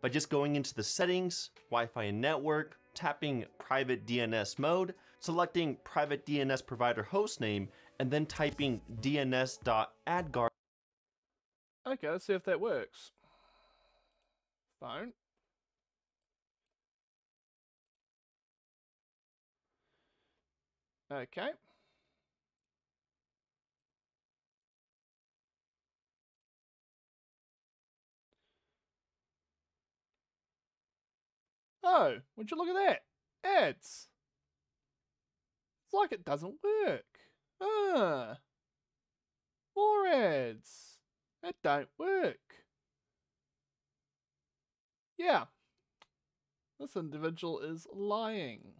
by just going into the settings, Wi-Fi and network, tapping private DNS mode, selecting private DNS provider hostname, and then typing dns.adguard. Okay, let's see if that works. Phone. Okay. Oh, would you look at that? Ads. It's like it doesn't work. Ah. More ads. That don't work. Yeah. This individual is lying.